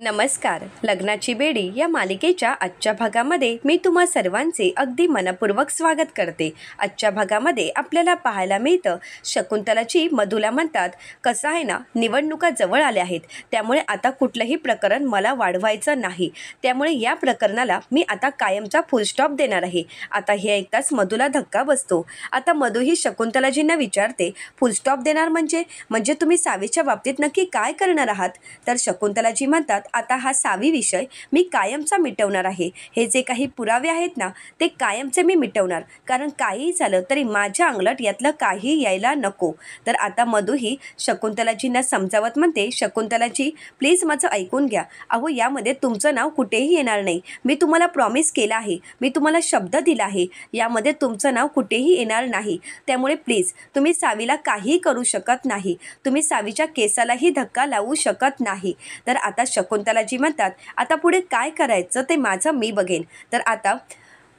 नमस्कार. लग्नाची बेडी या मालिकेच्या आजच्या भागामध्ये मी तुम्हा सर्वांचे अगदी मनपूर्वक स्वागत करते. आजच्या भागामध्ये आपल्याला पाहायला मिळतं शकुंतलाची मधुला म्हणतात कसं आहे ना निवडणुका जवळ आल्या आहेत. त्यामुळे आता कुठलंही प्रकरण मला वाढवायचं नाही. त्यामुळे या प्रकरणाला मी आता कायमचा फुलस्टॉप देणार आहे. आता हे ऐकताच मधुला धक्का बसतो. आता मधु ही शकुंतलाजींना विचारते फुलस्टॉप देणार म्हणजे? म्हणजे तुम्ही सावीच्या बाबतीत नक्की काय करणार आहात? तर शकुंतलाजी म्हणतात आता हा सावी विषय मी कायमचा मिटवणार आहे. हे जे काही पुरावे आहेत ना ते कायमचे मी मिटवणार. कारण काहीही झालं तरी माझ्या अंगलट यातलं काही यायला नको. तर आता मधूही शकुंतलाजींना समजावत म्हणते शकुंतलाजी प्लीज माझं ऐकून घ्या. अहो यामध्ये तुमचं नाव कुठेही येणार नाही. मी तुम्हाला प्रॉमिस केलं आहे. मी तुम्हाला शब्द दिला आहे. यामध्ये तुमचं नाव कुठेही येणार नाही. त्यामुळे प्लीज तुम्ही सावीला काही करू शकत नाही. तुम्ही सावीच्या केसालाही धक्का लावू शकत नाही. तर आता शकुंत शकुंतलाजी म्हणतात आता पुढे काय करायचं ते माझं मी बघेन. तर आता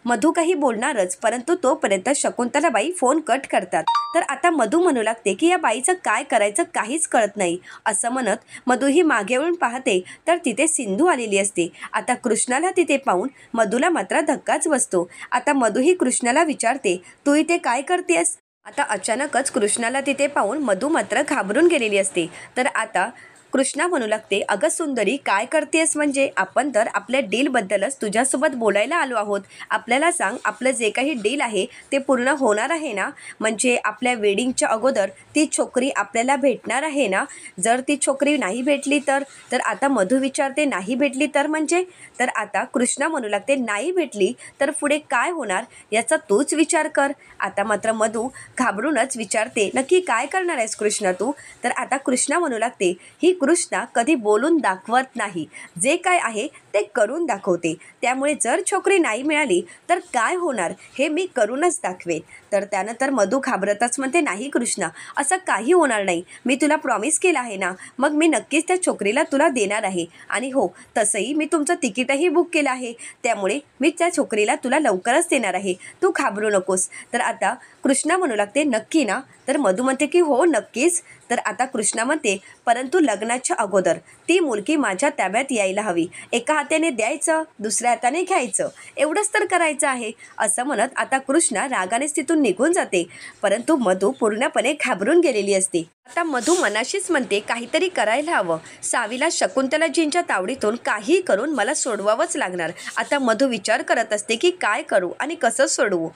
मधू काही बोलणारच परंतु तोपर्यंत शकुंतलाबाई फोन कट करतात. तर आता मधू म्हणू लागते की या बाईचं काय करायचं काहीच कळत नाही. असं म्हणत मधू ही मागे वळून पाहते तर तिथे सिंधू आलेली असते. आता कृष्णाला तिथे पाहून मधूला मात्र धक्काच बसतो. आता मधू ही कृष्णाला विचारते तू इथे काय करतेस? आता अचानकच कृष्णाला तिथे पाहून मधू मात्र घाबरून गेलेली असते. तर आता कृष्णा म्हणू लागते अगं सुंदरी काय करतेस म्हणजे? आपण तर आपल्या डीलबद्दलच तुझ्यासोबत बोलायला आलो आहोत. आपल्याला सांग आपलं जे काही डील आहे ते पूर्ण होणार आहे ना? म्हणजे आपल्या वेडिंगच्या अगोदर ती छोकरी आपल्याला भेटणार आहे ना? जर ती छोकरी नाही भेटली तर तर आता मधू विचारते नाही भेटली तर म्हणजे? तर आता कृष्णा म्हणू लागते नाही भेटली तर पुढे काय होणार? याचा तूच विचार कर. आता मात्र मधू घाबरूनच विचारते नक्की काय करणार आहेस कृष्णा तू? तर आता कृष्णा म्हणू लागते ही कृष्णा कधी बोलून दाखवत नाही. जे काय आहे ते करून दाखवते. त्यामुळे जर छोकरी नाही मिळाली तर काय होणार? हे मी करूनच दाखवेन. तर त्यानंतर मधू घाबरतच म्हणते नाही कृष्णा असं काही होणार नाही. मी तुला प्रॉमिस केलं आहे ना मग मी नक्कीच त्या छोकरीला तुला देणार आहे. आणि हो तसंही मी तुमचं तिकीटही बुक केलं आहे. त्यामुळे मी त्या छोकरीला तुला लवकरच देणार आहे. तू घाबरू नकोस. तर आता कृष्णा म्हणू लागते नक्की ना? तर मधू म्हणते की हो नक्कीच. तर आता कृष्णा म्हणते परंतु लग्नाच्या अगोदर ती मुलगी माझ्या ताब्यात यायला हवी. एका हाताने द्यायचं दुसऱ्या हाताने घ्यायचं. एवढंच तर करायचं आहे असं म्हणत आता कृष्णा रागानेच तिथून निघून जाते. परंतु मधू पूर्णपणे घाबरून गेलेली असते. आता मधू मनाशीच म्हणते काहीतरी करायला हवं. सावीला शकुंतलाजींच्या तावडीतून काही करून मला सोडवावंच लागणार. आता मधू विचार करत असते की काय करू आणि कसं सोडवू?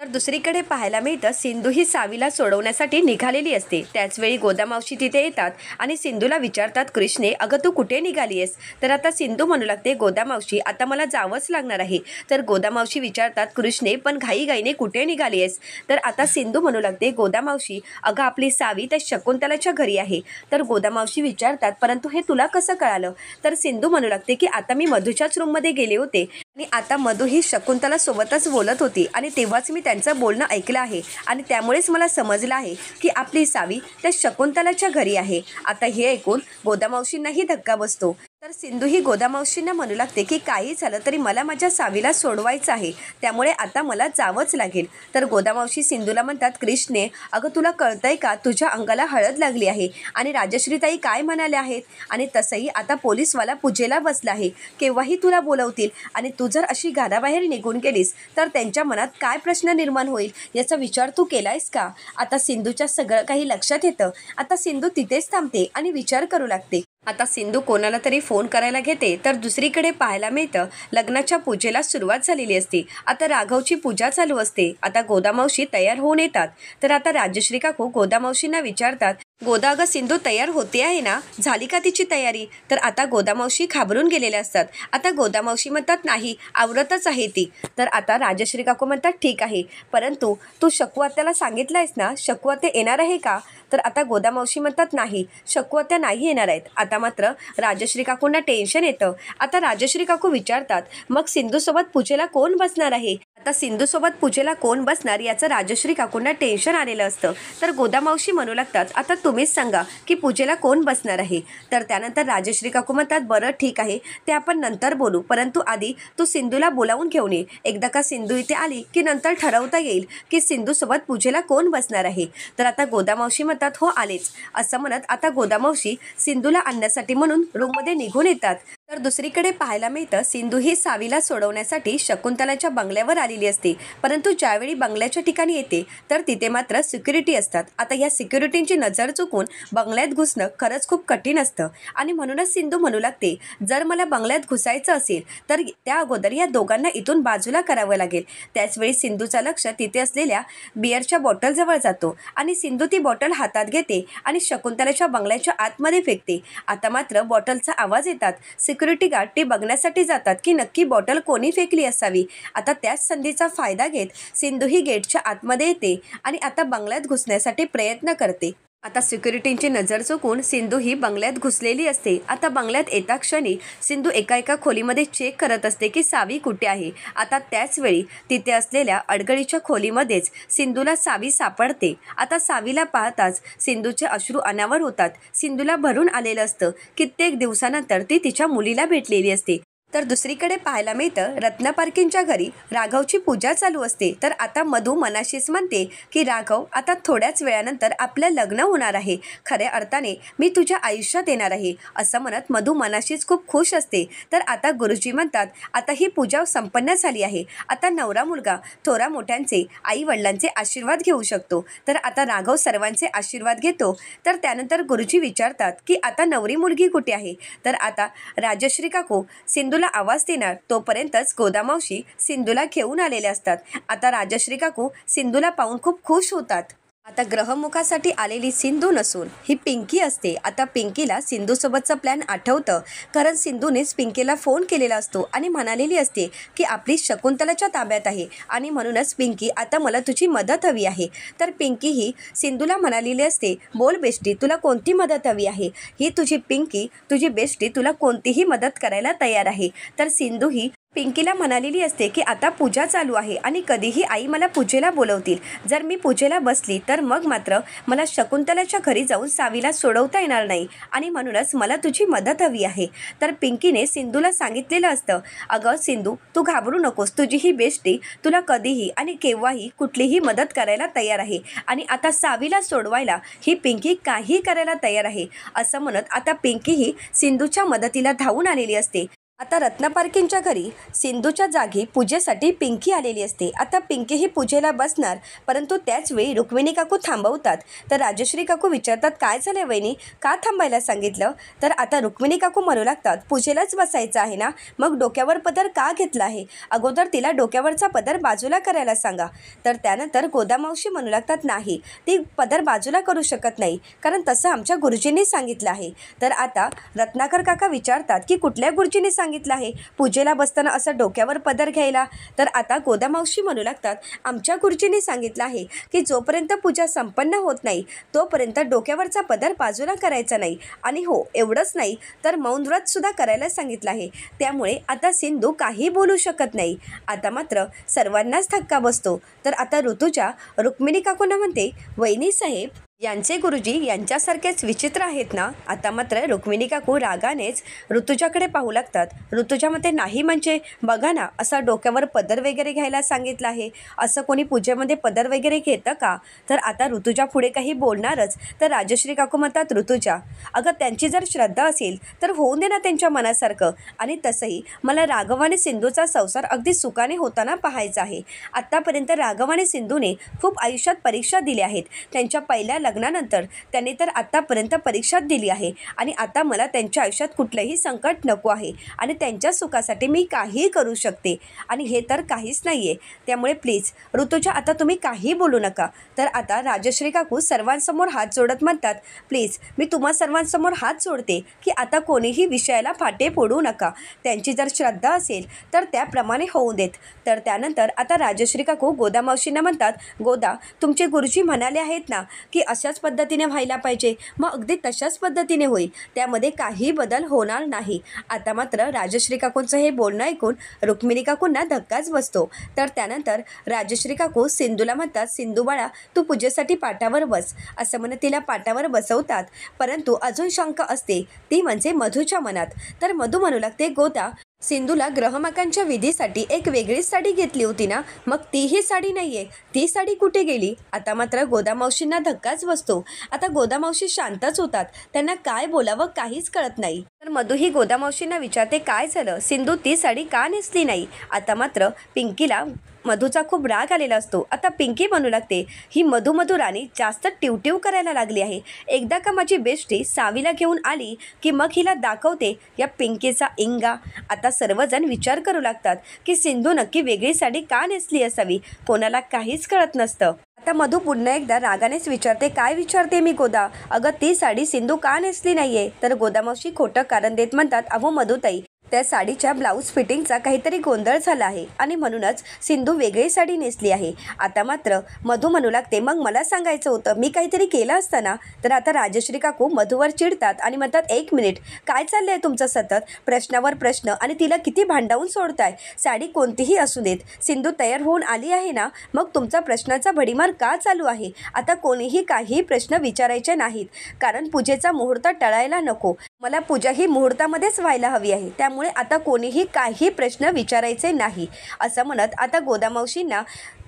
तर दुसरीकडे पाहायला मिळतं सिंधू ही सावीला सोडवण्यासाठी निघालेली असते. त्याचवेळी गोदामावशी तिथे येतात आणि सिंधूला विचारतात कृष्णे अगं तू कुठे निघाली आहेस? तर आता सिंधू म्हणू लागते गोदामावशी आता मला जावंच लागणार आहे. तर गोदामावशी विचारतात कृष्णे पण घाईघाईने कुठे निघाली आहेस? तर आता सिंधू म्हणू लागते गोदामावशी अगं आपली सावी त्या शकुंतलाच्या घरी आहे. तर गोदामावशी विचारतात परंतु हे तुला कसं कळालं? तर सिंधू म्हणू लागते की आता मी मधूच्याच रूममध्ये गेले होते. आणि आता मधू ही शकुंतला सोबतच बोलत होती आणि तेव्हाच मी त्यांचं बोलणं ऐकलं आहे. आणि त्यामुळेच मला समजलं आहे की आपली सावी त्या शकुंतलाच्या घरी आहे. आता हे ऐकून गोदामावशींनाही धक्का बसतो. तर सिंधू ही गोदामावशींना म्हणू लागते की काही झालं तरी मला माझ्या सावीला सोडवायचं आहे. त्यामुळे आता मला जावंच लागेल. तर गोदामावशी सिंधूला म्हणतात कृष्णे अगं तुला कळतंय का? तुझ्या अंगाला हळद लागली आहे. आणि राजश्रीताई काय म्हणाले आहेत? आणि तसंही आता पोलीसवाला पूजेला बसला आहे. केव्हाही तुला बोलवतील आणि तू जर अशी घराबाहेर निघून गेलीस तर त्यांच्या मनात काय प्रश्न निर्माण होईल? याचा विचार तू केलायस का? आता सिंधूच्या सगळं काही लक्षात येतं. आता सिंधू तिथेच थांबते आणि विचार करू लागते. आता सिंधू कोणाला तरी फोन करायला घेते तर दुसरीकडे पाहायला मिळतं. लग्नाच्या पूजेला सुरुवात झालेली असते. आता राघवची पूजा चालू असते. आता गोदामावशी तयार होऊन येतात. तर आता राजश्री काकू गोदामावशींना विचारतात गोदाग सिंधू तयार होते आहे ना? झाली का तिची तयारी? तर आता गोदामावशी घाबरून गेलेल्या असतात. आता गोदामावशी म्हणतात नाही आवरतच आहे ती. तर आता राजश्री काकू म्हणतात ठीक आहे. परंतु तू शकू आत्याला सांगितलं आहेस ना? शकू आत्या येणार आहे का? तर आता गोदामावशी म्हणतात नाही शकू आत्या नाही येणार आहेत. आता मात्र राजश्री काकूंना टेन्शन येतं. आता राजश्री काकू विचारतात मग सिंधूसोबत पूजेला कोण बसणार आहे? आता सिंधूसोबत पूजेला कोण बसणार याचं राजश्री काकूंना टेन्शन आलेलं असतं. तर गोदामावशी म्हणू लागतात आता तुम्हीच सांगा की पूजेला कोण बसणार आहे? तर त्यानंतर राजश्री काकू म्हणतात बरं ठीक आहे ते आपण नंतर बोलू. परंतु आधी तू सिंधूला बोलावून घेऊन ये. एकदा का सिंधू इथे आली की नंतर ठरवता येईल की सिंधूसोबत पूजेला कोण बसणार आहे? तर आता गोदामावशी म्हणतात हो आलेच. असं म्हणत आता गोदामावशी सिंधूला आणण्यासाठी म्हणून रूममध्ये निघून येतात. तर दुसरीकडे पाहायला मिळतं सिंधू ही सावीला सोडवण्यासाठी शकुंतलाच्या बंगल्यावर आलेली असते. परंतु ज्यावेळी बंगल्याच्या ठिकाणी येते तर तिथे मात्र सिक्युरिटी असतात. आता या सिक्युरिटींची नजर चुकून बंगल्यात घुसणं खरंच खूप कठीण असतं. आणि म्हणूनच सिंधू म्हणू लागते जर मला बंगल्यात घुसायचं असेल तर त्या अगोदर या दोघांना इथून बाजूला करावं लागेल. त्याचवेळी सिंधूचं लक्ष तिथे असलेल्या बिअरच्या बॉटलजवळ जातो आणि सिंधू ती बॉटल हातात घेते आणि शकुंतलाच्या बंगल्याच्या आतमध्ये फेकते. आता मात्र बॉटलचा आवाज येतात. सिक्युरिटी गार्ड ते बघण्यासाठी जातात की नक्की बॉटल कोणी फेकली असावी. आता त्याच संधीचा फायदा घेत सिंधू ही गेटच्या आतमध्ये येते आणि आता बंगल्यात घुसण्यासाठी प्रयत्न करते. आता सिक्युरिटींची नजर चुकून सिंधू ही बंगल्यात घुसलेली असते. आता बंगल्यात येता क्षणी सिंधू एका एका खोलीमध्ये चेक करत असते की सावी कुठे आहे. आता त्याचवेळी तिथे असलेल्या अडगळीच्या खोलीमध्येच सिंधूला सावी सापडते. आता सावीला पाहताच सिंधूचे अश्रू अनावर होतात. सिंधूला भरून आलेलं असतं. कित्येक दिवसानंतर ती तिच्या मुलीला भेटलेली असते. तर दुसरीकडे पाहायला मिळतं रत्न पारखींच्या घरी राघवची पूजा चालू असते. तर आता मधू मनाशीच म्हणते की राघव आता थोड्याच वेळानंतर आपलं लग्न होणार आहे. खऱ्या अर्थाने मी तुझ्या आयुष्यात येणार आहे. असं म्हणत मधू मनाशीच खूप खुश असते. तर आता गुरुजी म्हणतात आता ही पूजा संपन्न झाली आहे. आता नवरा मुलगा थोरा मोठ्यांचे आई वडिलांचे आशीर्वाद घेऊ शकतो. तर आता राघव सर्वांचे आशीर्वाद घेतो. तर त्यानंतर गुरुजी विचारतात की आता नवरी मुलगी कुठे आहे? तर आता राजश्री काकू सिंधूला सिंधूला आवाज देणार तोपर्यंतच गोदामावशी सिंधूला घेऊन आलेले असतात. आता राजश्री काकू सिंधूला पाहून खूप खुश होतात. आता ग्रहमुखासाठी आलेली सिंधू नसून ही पिंकी असते. आता पिंकीला सिंधूसोबतचा प्लॅन आठवतं. कारण सिंधूनेच पिंकीला फोन केलेला असतो आणि म्हणालेली असते की आपली शकुंतलाच्या ताब्यात आहे आणि म्हणूनच पिंकी आता मला तुझी मदत हवी आहे. तर पिंकी ही सिंधूला म्हणालेली असते बोल बेष्टी तुला कोणती मदत हवी आहे? ही तुझी पिंकी तुझी बेष्टी तुला कोणतीही मदत करायला तयार आहे. तर सिंधू ही पिंकीला म्हणालेली असते की आता पूजा चालू आहे आणि कधीही आई मला पूजेला बोलवतील. जर मी पूजेला बसली तर मग मात्र मला शकुंतलाच्या घरी जाऊन सावीला सोडवता येणार नाही आणि म्हणूनच मला तुझी मदत हवी आहे. तर पिंकीने सिंधूला सांगितलेलं असतं अगं सिंधू तू घाबरू नकोस. तुझी ही बेस्टी तुला कधीही आणि केव्हाही कुठलीही मदत करायला तयार आहे. आणि आता सावीला सोडवायला ही पिंकी काही करायला तयार आहे. असं म्हणत आता पिंकी ही सिंधूच्या मदतीला धावून आलेली असते. आता रत्नपारकींच्या घरी सिंधूच्या जागी पूजेसाठी पिंकी आलेली असते. आता पिंकी ही पूजेला बसणार परंतु त्याचवेळी रुक्मिणी काकू थांबवतात. तर राजश्री काकू विचारतात काय झालं वहिनी? का थांबायला सांगितलं? तर आता रुक्मिणी काकू म्हणू लागतात पूजेलाच बसायचं आहे ना? मग डोक्यावर पदर का घेतला आहे? अगोदर तिला डोक्यावरचा पदर बाजूला करायला सांगा. तर त्यानंतर गोदामावशी म्हणू लागतात नाही ती पदर बाजूला करू शकत नाही कारण तसं आमच्या गुरुजींनी सांगितलं आहे. तर आता रत्नाकर काका विचारतात की कुठल्या गुरुजींनी सांग सांगितलं आहे. पूजेला बसताना असं डोक्यावर पदर घ्यायला. तर आता गोदामावशी म्हणू लागतात आमच्या गुरुजींनी सांगितलं आहे की जोपर्यंत पूजा संपन्न होत नाही तोपर्यंत डोक्यावरचा पदर बाजूला करायचा नाही. आणि हो एवढंच नाही तर मौन व्रतसुद्धा करायला सांगितलं आहे. त्यामुळे आता सिंधू काही बोलू शकत नाही. आता मात्र सर्वांनाच धक्का बसतो. तर आता ऋतूच्या रुक्मिणी काकूंना म्हणते वैनी साहेब यांचे गुरुजी यांच्यासारखेच विचित्र आहेत ना? आता मात्र रुक्मिणी काकू रागानेच ऋतुजाकडे पाहू लागतात. ऋतुजा मते नाही म्हणजे बघा ना असा डोक्यावर पदर वगैरे घ्यायला सांगितलं आहे. असं कोणी पूजेमध्ये पदर वगैरे घेतं का? तर आता ऋतुजा पुढे काही बोलणारच. तर राजश्री काकू म्हणतात ऋतुजा अगं त्यांची जर श्रद्धा असेल तर होऊन दे ना त्यांच्या मनासारखं. आणि तसंही मला राघव आणि सिंधूचा संसार अगदी सुखाने होताना पाहायचा आहे. आत्तापर्यंत राघव आणि सिंधूने खूप आयुष्यात परीक्षा दिल्या आहेत. त्यांच्या पहिल्या लग्नानंतर त्यांनी तर आत्तापर्यंत परीक्षा दिली आहे. आणि आता मला त्यांच्या आयुष्यात कुठलंही संकट नको आहे. आणि त्यांच्या सुखासाठी मी काहीही करू शकते. आणि हे तर काहीच नाही आहे त्यामुळे प्लीज ऋतूच्या आता तुम्ही काही बोलू नका. तर आता राजश्री काकू सर्वांसमोर हात जोडत म्हणतात प्लीज मी तुम्हा सर्वांसमोर हात जोडते की आता कोणीही विषयाला फाटे फोडू नका. त्यांची जर श्रद्धा असेल तर त्याप्रमाणे होऊ देत. तर त्यानंतर आता राजश्री काकू गोदा मावशींना म्हणतात गोदा तुमचे गुरुजी म्हणाले आहेत ना की अशाच पद्धतीने व्हायला पाहिजे. मग अगदी तशाच पद्धतीने होईल. त्यामध्ये काही बदल होणार नाही. आता मात्र राजश्री काकूंचं हे बोलणं ऐकून रुक्मिणी काकूंना धक्काच बसतो. तर त्यानंतर राजश्री काकू सिंधूला म्हणतात सिंधू बाळा तू पूजेसाठी पाटावर बस. असं म्हणत तिला पाटावर बसवतात. परंतु अजून शंका असते. ती म्हणजे मधूच्या मनात. तर मधू म्हणू लागते गोदा सिंधूला ग्रहमाकांच्या विधीसाठी एक वेगळीच साडी घेतली होती ना? मग तीही साडी नाहीये. ती साडी कुठे गेली? आता मात्र गोदामावशींना धक्काच बसतो. आता गोदामावशी शांतच होतात. त्यांना काय बोलावं काहीच कळत नाही. तर मधू ही गोदामावशींना विचारते काय झालं? सिंधू ती साडी का नेसली नाही? आता मात्र पिंकीला मधूचा खूप राग आलेला असतो. आता पिंकी म्हणू लागते. ही मधू मधू राणी जास्त टिवटिव करायला लागली आहे. एकदा का माझी बेस्टी सावीला घेऊन आली की मग हिला दाखवते या पिंकीचा इंगा. आता सर्वजण विचार करू लागतात की सिंधू नक्की वेगळी साडी का नेसली असावी? कोणाला काहीच कळत नसतं. आता मधू पुन्हा एकदा रागानेच विचारते काय विचारते मी गोदा? अगं ती साडी सिंधू का नेसली नाहीये? तर गोदामावशी खोटं कारण देत म्हणतात अहो मधुताई त्या साडीच्या ब्लाऊज फिटिंगचा काहीतरी गोंधळ झाला आहे आणि म्हणूनच सिंधू वेगळी साडी नेसली आहे. आता मात्र मधू म्हणू लागते मग मला सांगायचं होतं. मी काहीतरी केलं असताना तर आता राजश्री काकू मधूवर चिडतात आणि म्हणतात एक मिनिट काय चाललं आहे तुमचं सतत? प्रश्नावर प्रश्न आणि तिला किती भांडावून सोडताय? साडी कोणतीही असू देत. सिंधू तयार होऊन आली आहे ना? मग तुमचा प्रश्नाचा भडीमार का चालू आहे? आता कोणीही काही प्रश्न विचारायचे नाहीत. कारण पूजेचा मुहूर्त टळायला नको. मला पूजा ही मुहूर्तामध्येच व्हायला हवी आहे. त्यामुळे आता कोणीही काही प्रश्न विचारायचे नाही असं म्हणत आता गोदामावशींना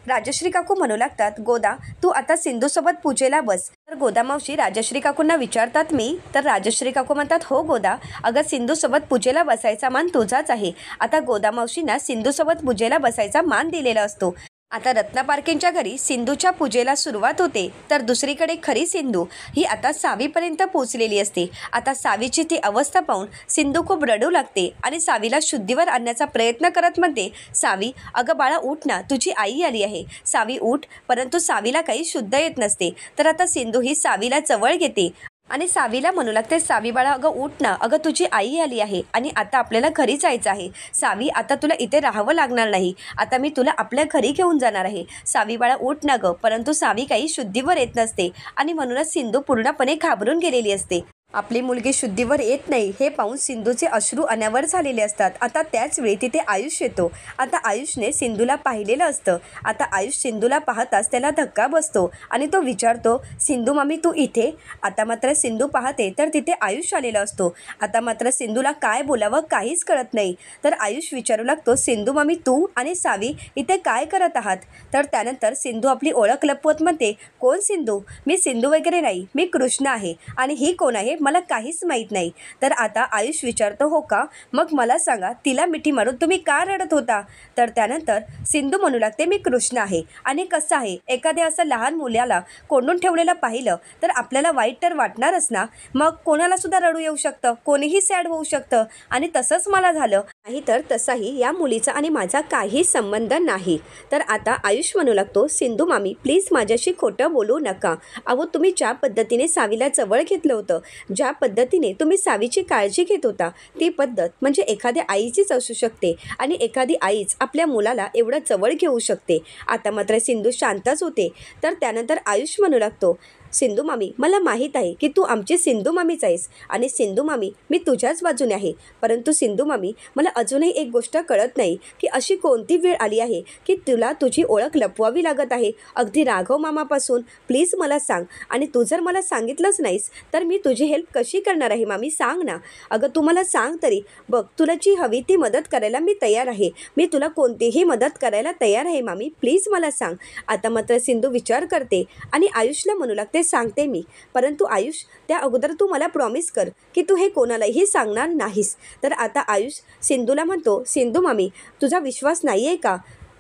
राजश्री काकू म्हणू लागतात गोदा तू आता सिंधूसोबत पूजेला बस. तर गोदामावशी राजश्री काकूंना विचारतात मी? तर राजश्री काकू म्हणतात हो गोदा अगं सिंधूसोबत पूजेला बसायचा मान तुझाच आहे. आता गोदामावशींना सिंधूसोबत पूजेला बसायचा मान दिलेला असतो. आता रत्ना पारखेंच्या घरी सिंधूच्या पूजेला सुरुवात होते. तर दुसरीकडे खरी सिंधू ही आता सावीपर्यंत पोचलेली असते. आता सावीची ती अवस्था पाहून सिंधू खूप रडू लागते आणि सावीला शुद्धीवर आणण्याचा प्रयत्न करत म्हणते सावी अगं बाळा उठ ना तुझी आई आली आहे. सावी उठ. परंतु सावीला काही शुद्ध येत नसते. तर आता सिंधू ही सावीला जवळ घेते. आणि सावीला म्हणू लागते सावी बाळा अगं उठ ना. अगं तुझी आई आली आहे आणि आता आपल्याला घरी जायचं आहे. सावी आता तुला इथे राहावं लागणार नाही. आता मी तुला आपल्या घरी घेऊन जाणार आहे. सावी बाळा उठ ना गं. परंतु सावी काही शुद्धीवर येत नसते आणि म्हणूनच सिंधू पूर्णपणे घाबरून गेलेली असते. आपली मुलगी शुद्धीवर येत नाही हे पाहून सिंधूचे अश्रू अनावर झालेले असतात. आता त्याच वेळी तिथे आयुष येतो. आता आयुषने सिंधूला पाहिलेलं असतं. आता आयुष सिंधूला पाहताच त्याला धक्का बसतो आणि तो विचारतो सिंधू मामी तू इथे? आता मात्र सिंधू पाहते तर तिथे आयुष आलेला असतो. आता मात्र सिंधूला काय बोलावं काहीच कळत नाही. तर आयुष विचारू लागतो सिंधू मामी तू आणि सावी इथे काय करत आहात? तर त्यानंतर सिंधू आपली ओळख लपवत म्हणते कोण सिंधू? मी सिंधू वगैरे नाही. मी कृष्ण आहे. आणि ही कोण आहे? मला काहीच माहीत नाही. तर आता आयुष विचारतो हो का? मग मला सांगा तिला मिठी मारून तुम्ही का रडत होता? तर त्यानंतर सिंधू म्हणू लागते मी कृष्ण आहे. आणि कसं आहे? एखाद्या असं लहान मुलाला कोंडून ठेवलेलं पाहिलं तर आपल्याला वाईट तर वाटणारच ना? मग कोणालासुद्धा रडू येऊ शकतं? कोणीही सॅड होऊ शकतं? आणि तसंच मला झालं. नाही तर तसाही या मुलीचा आणि माझा काही संबंध नाही. तर आता आयुष म्हणू लागतो सिंधू मामी प्लीज माझ्याशी खोटं बोलू नका. अहो तुम्ही ज्या पद्धतीने सावीला जवळ घेतलं होतं ज्या पद्धतीने तुम्ही सावीची काळजी घेत होता ती पद्धत म्हणजे एखाद्या आईचीच असू शकते आणि एखादी आईच आपल्या मुलाला एवढं जवळ घेऊ शकते. आता मात्र सिंधू शांतच होते. तर त्यानंतर आयुष म्हणू लागतो सिंधू मामी मला माहीत आहे की तू आमची सिंधू मामीच आहेस आणि सिंधू मामी मी तुझ्याच बाजूने आहे. परंतु सिंधू मामी मला अजूनही एक गोष्ट कळत नाही की अशी कोणती वेळ आली आहे की तुला तुझी ओळख लपवावी लागत आहे. अगदी राघव मामापासून प्लीज मला सांग. आणि तू जर मला सांगितलंच नाहीस तर मी तुझी हेल्प कशी करणार आहे मामी? सांग ना. अगं तू मला सांग तरी. बघ तुला जी हवी ती मदत करायला मी तयार आहे. मी तुला कोणतीही मदत करायला तयार आहे मामी. प्लीज मला सांग. आता मात्र सिंधू विचार करते आणि आयुषला म्हणू लागते ते सांगते मी. परंतु आयुष त्या अगोदर तू मला प्रॉमिस कर की तू हे कोणालाही सांगणार नाहीस. तर आता आयुष सिंधूला म्हणतो सिंधू मामी तुझा विश्वास नाही आहे का?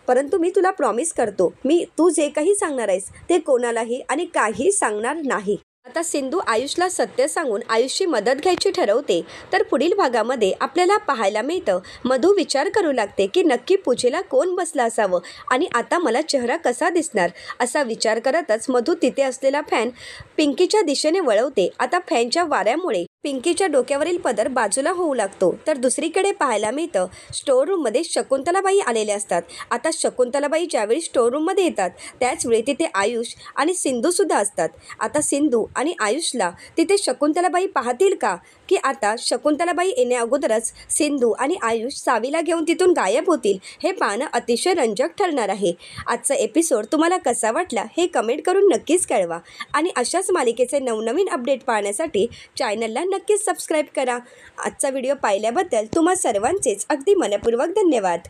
परंतु मी तुला प्रॉमिस करतो. मी तू जे काही सांगणार आहेस ते कोणालाही आणि काही सांगणार नाही. आता सिंधू आयुषला सत्य सांगून आयुषची मदत घ्यायची ठरवते तर पुढील भागामध्ये आपल्याला पाहायला मिळतं. मधू विचार करू लागते की नक्की पूजेला कोण बसला असावं आणि आता मला चेहरा कसा दिसणार? असा विचार करतच मधू तिथे असलेला फॅन पिंकीच्या दिशेने वळवते. आता फॅनच्या वाऱ्यामुळे पिंकीच्या डोक्यावरील पदर बाजूला होऊ लागतो. तर दुसरीकडे पाहायला मिळतं स्टोअर रूममध्ये शकुंतलाबाई आलेल्या असतात. आता शकुंतलाबाई ज्यावेळी स्टोर रूममध्ये येतात त्याचवेळी तिथे आयुष आणि सिंधूसुद्धा असतात. आता सिंधू आणि आयुषला तिथे शकुंतलाबाई पाहतील का? की आता शकुंतलाबाई येण्याअगोदरच सिंधू आणि आयुष सावीला घेऊन तिथून गायब होतील हे पाहणं अतिशय रंजक ठरणार आहे. आजचा एपिसोड तुम्हाला कसा वाटला हे कमेंट करून नक्कीच कळवा. आणि अशाच मालिकेचे नवनवीन अपडेट पाहण्यासाठी चॅनलला नक्कीच सबस्क्राईब करा. आजचा व्हिडिओ पाहिल्याबद्दल तुम्हा सर्वांचेच अगदी मनपूर्वक धन्यवाद.